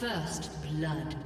First blood.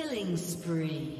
Killing spree.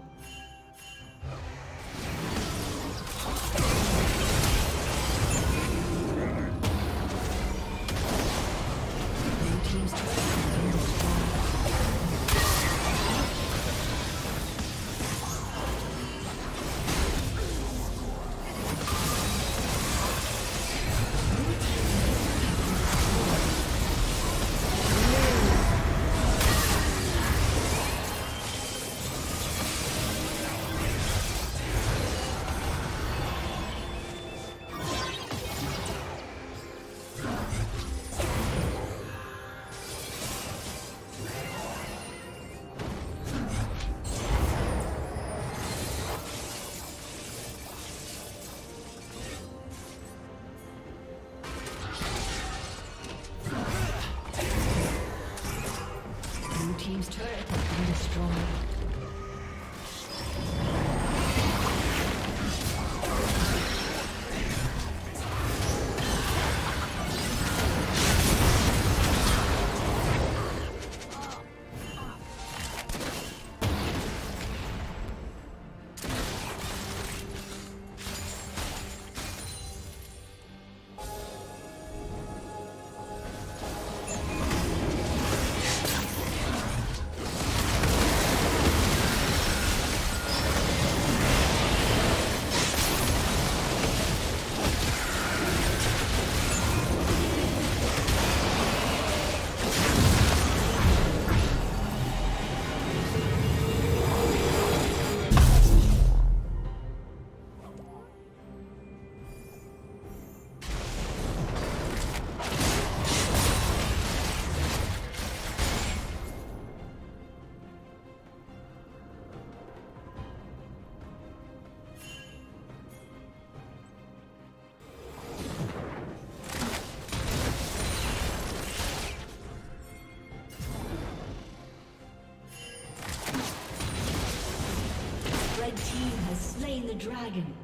Slain the dragon.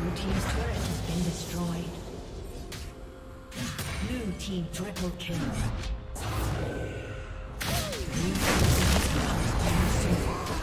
Blue team's turret has been destroyed. Blue team triple kill. Blue team's turret has been destroyed.